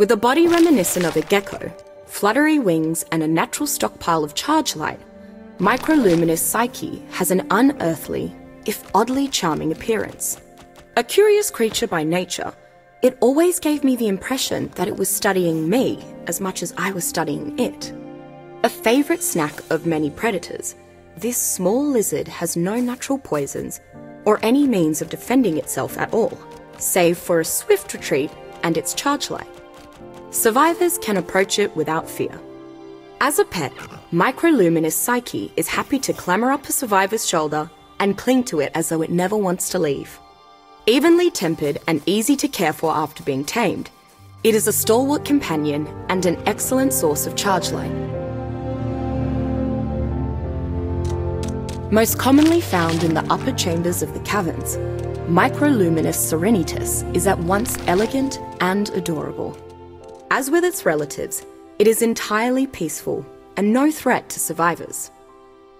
With a body reminiscent of a gecko, fluttery wings, and a natural stockpile of charge light, Microluminis Psyche has an unearthly, if oddly charming appearance. A curious creature by nature, it always gave me the impression that it was studying me as much as I was studying it. A favourite snack of many predators, this small lizard has no natural poisons or any means of defending itself at all, save for a swift retreat and its charge light. Survivors can approach it without fear. As a pet, Microluminis Psyche is happy to clamber up a survivor's shoulder and cling to it as though it never wants to leave. Evenly tempered and easy to care for after being tamed, it is a stalwart companion and an excellent source of charge light. Most commonly found in the upper chambers of the caverns, Microluminis serenitas is at once elegant and adorable. As with its relatives, it is entirely peaceful and no threat to survivors.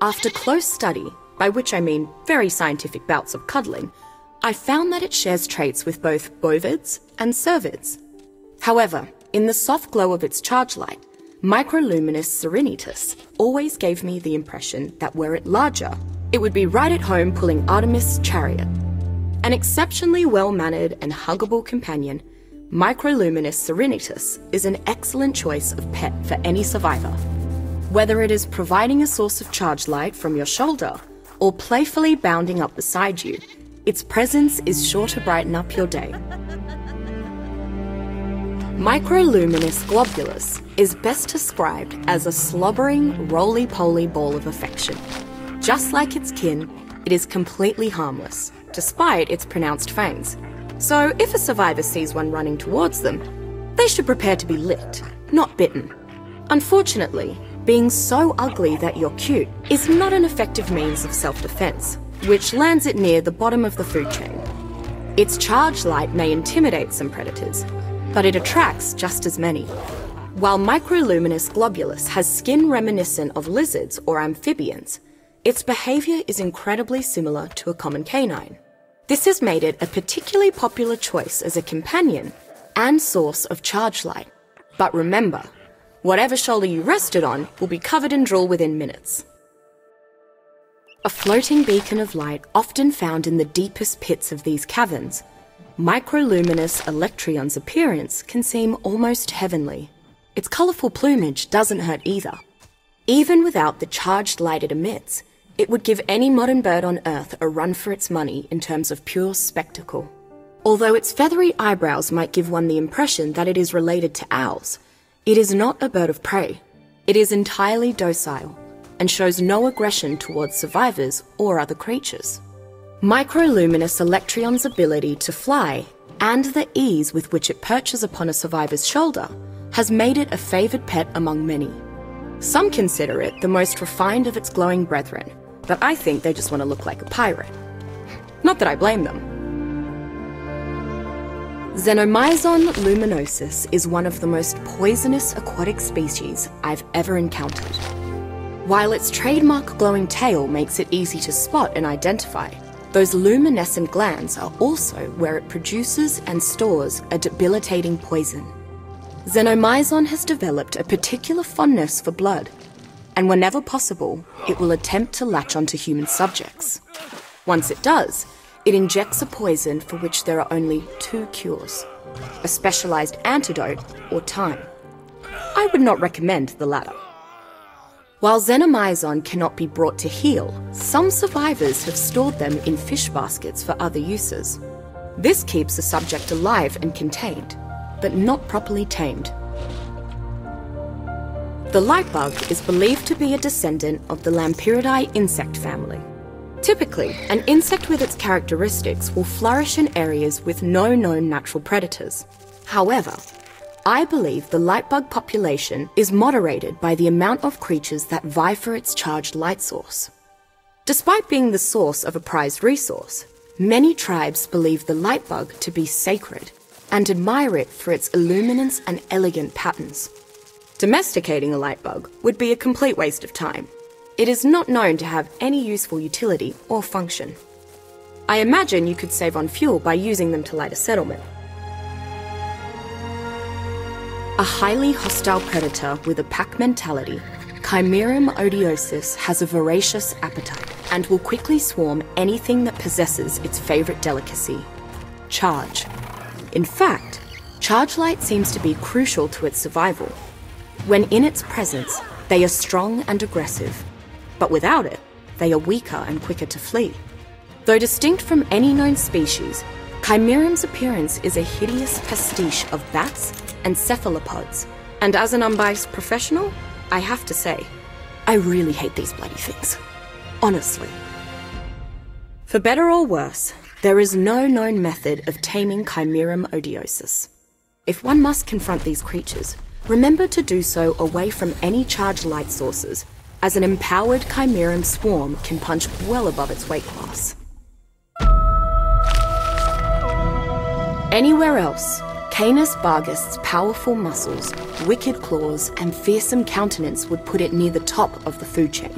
After close study, by which I mean very scientific bouts of cuddling, I found that it shares traits with both bovids and cervids. However, in the soft glow of its charge light, Microluminis serenitas always gave me the impression that were it larger, it would be right at home pulling Artemis' chariot. An exceptionally well-mannered and huggable companion, Microluminis serenitas is an excellent choice of pet for any survivor. Whether it is providing a source of charge light from your shoulder or playfully bounding up beside you, its presence is sure to brighten up your day. Microluminis globulus is best described as a slobbering, roly poly ball of affection. Just like its kin, it is completely harmless, despite its pronounced fangs. So, if a survivor sees one running towards them, they should prepare to be licked, not bitten. Unfortunately, being so ugly that you're cute is not an effective means of self defense, which lands it near the bottom of the food chain. Its charge light may intimidate some predators, but it attracts just as many. While microluminis globulus has skin reminiscent of lizards or amphibians, its behaviour is incredibly similar to a common canine. This has made it a particularly popular choice as a companion and source of charge light. But remember, whatever shoulder you rest it on will be covered in drool within minutes. A floating beacon of light often found in the deepest pits of these caverns Microluminis electrion's appearance can seem almost heavenly. Its colourful plumage doesn't hurt either. Even without the charged light it emits, it would give any modern bird on Earth a run for its money in terms of pure spectacle. Although its feathery eyebrows might give one the impression that it is related to owls, it is not a bird of prey. It is entirely docile and shows no aggression towards survivors or other creatures. Microluminis Electrion's ability to fly and the ease with which it perches upon a survivor's shoulder has made it a favoured pet among many. Some consider it the most refined of its glowing brethren, but I think they just want to look like a pirate. Not that I blame them. Xenomyzon luminosus is one of the most poisonous aquatic species I've ever encountered. While its trademark glowing tail makes it easy to spot and identify, those luminescent glands are also where it produces and stores a debilitating poison. Xenomyzon has developed a particular fondness for blood, and whenever possible, it will attempt to latch onto human subjects. Once it does, it injects a poison for which there are only two cures a specialized antidote or time. I would not recommend the latter. While Xenomyzon cannot be brought to heal, some survivors have stored them in fish baskets for other uses. This keeps the subject alive and contained, but not properly tamed. The lightbug is believed to be a descendant of the Lampyridae insect family. Typically, an insect with its characteristics will flourish in areas with no known natural predators. However, I believe the lightbug population is moderated by the amount of creatures that vie for its charged light source. Despite being the source of a prized resource, many tribes believe the lightbug to be sacred and admire it for its illuminance and elegant patterns. Domesticating a lightbug would be a complete waste of time. It is not known to have any useful utility or function. I imagine you could save on fuel by using them to light a settlement. A highly hostile predator with a pack mentality, Chimerum odiosus has a voracious appetite and will quickly swarm anything that possesses its favourite delicacy charge. In fact, charge light seems to be crucial to its survival. When in its presence, they are strong and aggressive, but without it, they are weaker and quicker to flee. Though distinct from any known species, Chimerum's appearance is a hideous pastiche of bats and cephalopods, and as an unbiased professional, I have to say, I really hate these bloody things. Honestly. For better or worse, there is no known method of taming Chimerum odiosus. If one must confront these creatures, remember to do so away from any charged light sources, as an empowered Chimerum swarm can punch well above its weight class. Anywhere else, Canis Bargast's powerful muscles, wicked claws, and fearsome countenance would put it near the top of the food chain.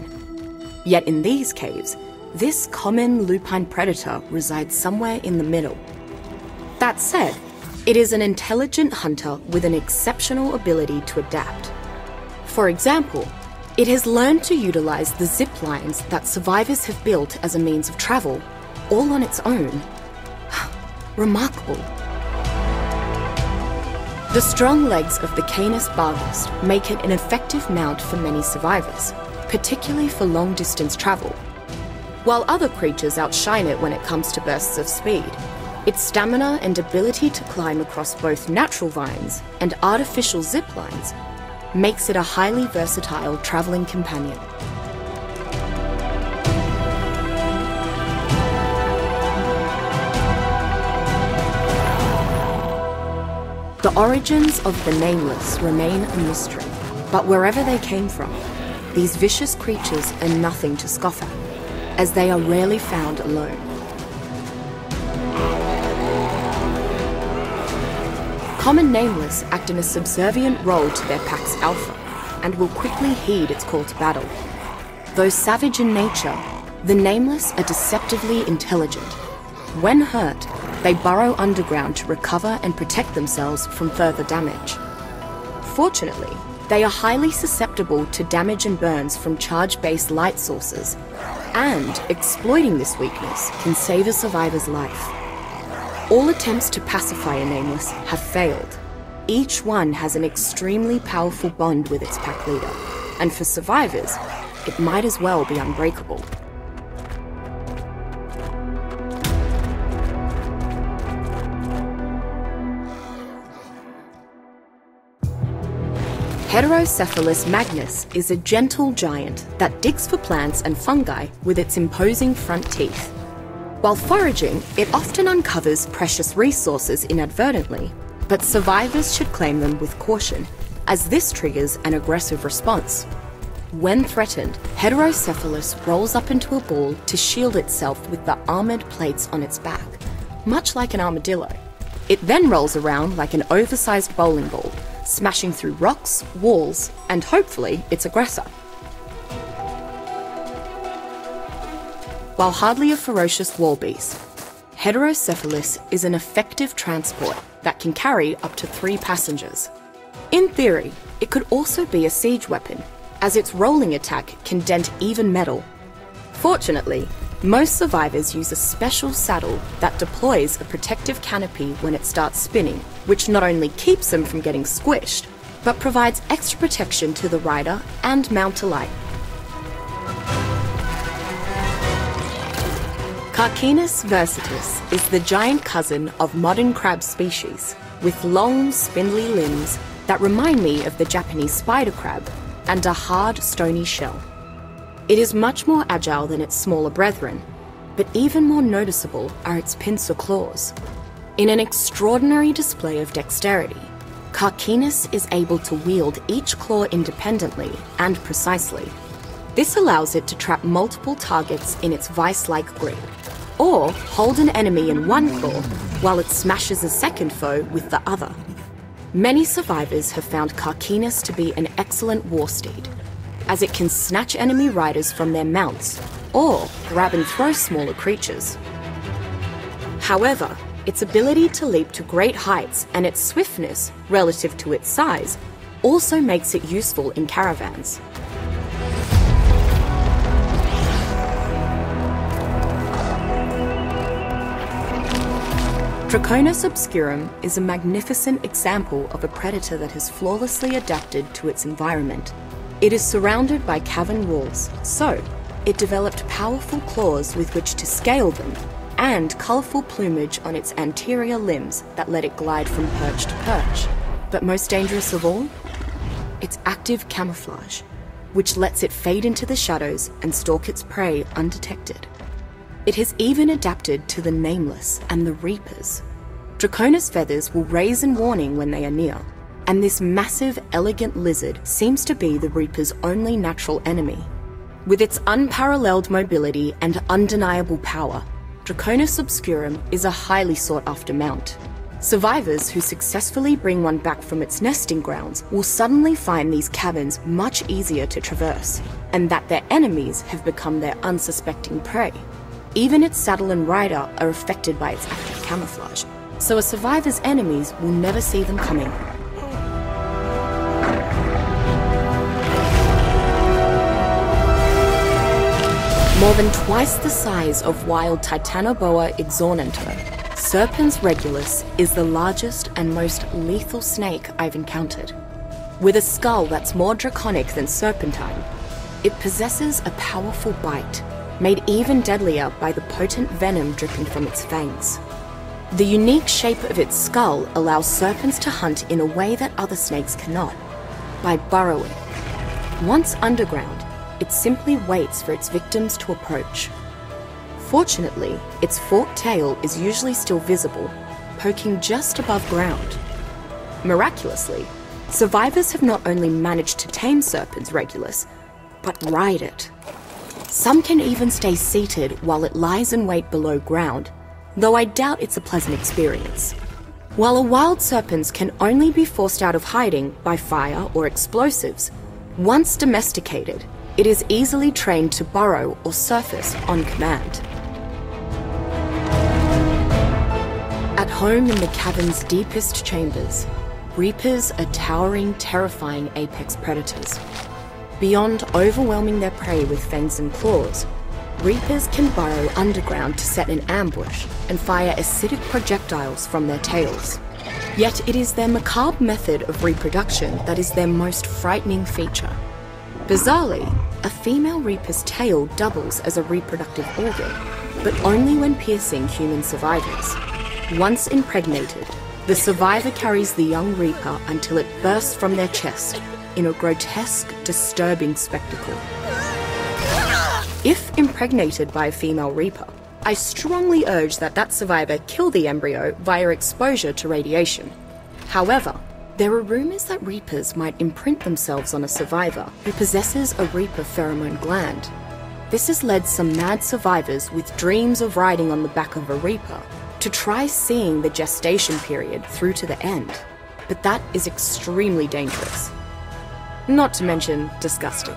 Yet in these caves, this common lupine predator resides somewhere in the middle. That said, it is an intelligent hunter with an exceptional ability to adapt. For example, it has learned to utilize the zip lines that survivors have built as a means of travel, all on its own. Remarkable. The strong legs of the Canis bargast make it an effective mount for many survivors, particularly for long distance travel. While other creatures outshine it when it comes to bursts of speed, its stamina and ability to climb across both natural vines and artificial zip lines makes it a highly versatile travelling companion. The origins of the Nameless remain a mystery, but wherever they came from, these vicious creatures are nothing to scoff at, as they are rarely found alone. Common Nameless act in a subservient role to their pack's alpha, and will quickly heed its call to battle. Though savage in nature, the Nameless are deceptively intelligent. When hurt, they burrow underground to recover and protect themselves from further damage. Fortunately, they are highly susceptible to damage and burns from charge based light sources, and exploiting this weakness can save a survivor's life. All attempts to pacify a Nameless have failed. Each one has an extremely powerful bond with its pack leader, and for survivors, it might as well be unbreakable. Heterocephalus magnus is a gentle giant that digs for plants and fungi with its imposing front teeth. While foraging, it often uncovers precious resources inadvertently, but survivors should claim them with caution, as this triggers an aggressive response. When threatened, Heterocephalus rolls up into a ball to shield itself with the armoured plates on its back, much like an armadillo. It then rolls around like an oversized bowling ball, smashing through rocks, walls, and hopefully its aggressor. While hardly a ferocious wall beast, Heterocephalus is an effective transport that can carry up to three passengers. In theory, it could also be a siege weapon, as its rolling attack can dent even metal. Fortunately, most survivors use a special saddle that deploys a protective canopy when it starts spinning, which not only keeps them from getting squished, but provides extra protection to the rider and mount alike. Carcinus versitus is the giant cousin of modern crab species, with long, spindly limbs that remind me of the Japanese spider crab and a hard, stony shell. It is much more agile than its smaller brethren, but even more noticeable are its pincer claws. In an extraordinary display of dexterity, Carcinus is able to wield each claw independently and precisely. This allows it to trap multiple targets in its vice like grip, or hold an enemy in one claw while it smashes a second foe with the other. Many survivors have found Carcinus to be an excellent war steed, as it can snatch enemy riders from their mounts or grab and throw smaller creatures. However, its ability to leap to great heights and its swiftness, relative to its size, also makes it useful in caravans. Draconis obscurum is a magnificent example of a predator that has flawlessly adapted to its environment. It is surrounded by cavern walls, so it developed powerful claws with which to scale them, and colourful plumage on its anterior limbs that let it glide from perch to perch. But most dangerous of all, its active camouflage, which lets it fade into the shadows and stalk its prey undetected. It has even adapted to the nameless and the reapers. Draconis feathers will raise in warning when they are near, and this massive, elegant lizard seems to be the reaper's only natural enemy. With its unparalleled mobility and undeniable power, Draconis obscurum is a highly sought after mount. Survivors who successfully bring one back from its nesting grounds will suddenly find these caverns much easier to traverse, and that their enemies have become their unsuspecting prey. Even its saddle and rider are affected by its active camouflage, so a survivor's enemies will never see them coming. More than twice the size of wild Titanoboa exornantur, Serpens regulus is the largest and most lethal snake I've encountered. With a skull that's more draconic than serpentine, it possesses a powerful bite made even deadlier by the potent venom dripping from its fangs. The unique shape of its skull allows Serpens to hunt in a way that other snakes cannot, by burrowing. Once underground, it simply waits for its victims to approach. Fortunately, its forked tail is usually still visible, poking just above ground. Miraculously, survivors have not only managed to tame Serpens regulus, but ride it. Some can even stay seated while it lies in wait below ground, though I doubt it's a pleasant experience. While a wild serpent can only be forced out of hiding by fire or explosives, once domesticated, it is easily trained to burrow or surface on command. At home in the cavern's deepest chambers, reapers are towering, terrifying apex predators Beyond overwhelming their prey with fangs and claws, Reapers can burrow underground to set an ambush and fire acidic projectiles from their tails. Yet it is their macabre method of reproduction that is their most frightening feature. Bizarrely, a female Reaper's tail doubles as a reproductive organ, but only when piercing human survivors. Once impregnated, the survivor carries the young Reaper until it bursts from their chest in a grotesque, disturbing spectacle. If impregnated by a female Reaper, I strongly urge that that survivor kill the embryo via exposure to radiation. However, there are rumours that Reapers might imprint themselves on a survivor who possesses a Reaper pheromone gland. This has led some mad survivors with dreams of riding on the back of a Reaper to try seeing the gestation period through to the end. But that is extremely dangerous not to mention disgusting.